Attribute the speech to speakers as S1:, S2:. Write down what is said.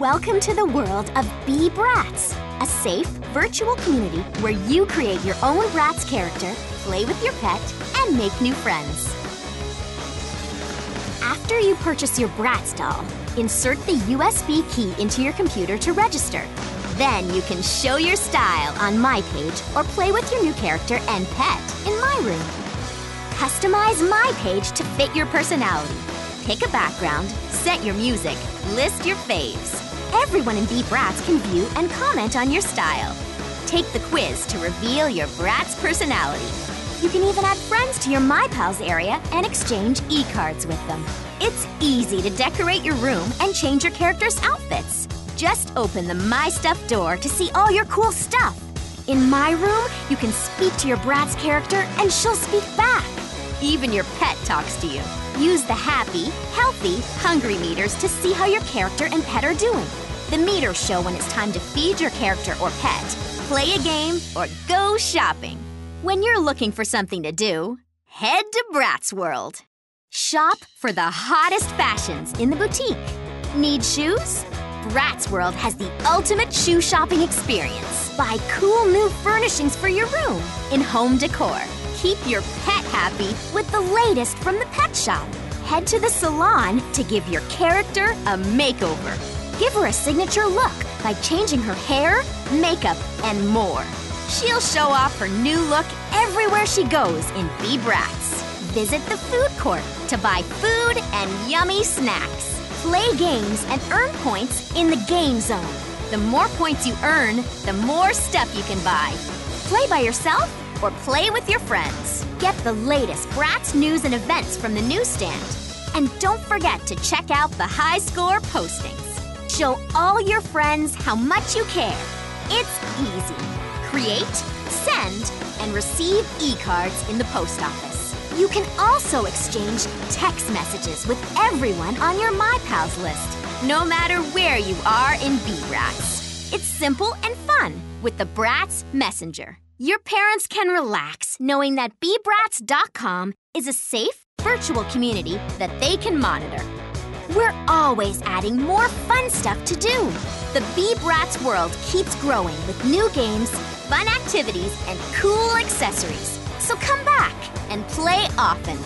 S1: Welcome to the world of Be-Bratz, a safe, virtual community where you create your own Bratz character, play with your pet, and make new friends. After you purchase your Bratz doll, insert the USB key into your computer to register. Then you can show your style on my page or play with your new character and pet in my room. Customize my page to fit your personality. Pick a background, set your music, list your faves. Everyone in Be-Bratz can view and comment on your style. Take the quiz to reveal your Bratz personality. You can even add friends to your My Pals area and exchange e-cards with them. It's easy to decorate your room and change your character's outfits. Just open the My Stuff door to see all your cool stuff. In my room, you can speak to your Bratz character and she'll speak back. Even your pet talks to you. Use the happy, healthy, hungry meters to see how your character and pet are doing. The meters show when it's time to feed your character or pet, play a game, or go shopping. When you're looking for something to do, head to Bratz World. Shop for the hottest fashions in the boutique. Need shoes? Bratz World has the ultimate shoe shopping experience. Buy cool new furnishings for your room in home decor. Keep your pet happy with the latest from the pet shop. Head to the salon to give your character a makeover. Give her a signature look by changing her hair, makeup, and more. She'll show off her new look everywhere she goes in Be-Bratz. Visit the food court to buy food and yummy snacks. Play games and earn points in the game zone. The more points you earn, the more stuff you can buy. Play by yourself or play with your friends. Get the latest Bratz news and events from the newsstand. And don't forget to check out the high score postings. Show all your friends how much you care. It's easy. Create, send, and receive e-cards in the post office. You can also exchange text messages with everyone on your My Pals list, no matter where you are in Bratz. It's simple and fun with the Bratz Messenger. Your parents can relax knowing that BeBratz.com is a safe, virtual community that they can monitor. We're always adding more fun stuff to do. The Be-Bratz world keeps growing with new games, fun activities, and cool accessories. So come back and play often.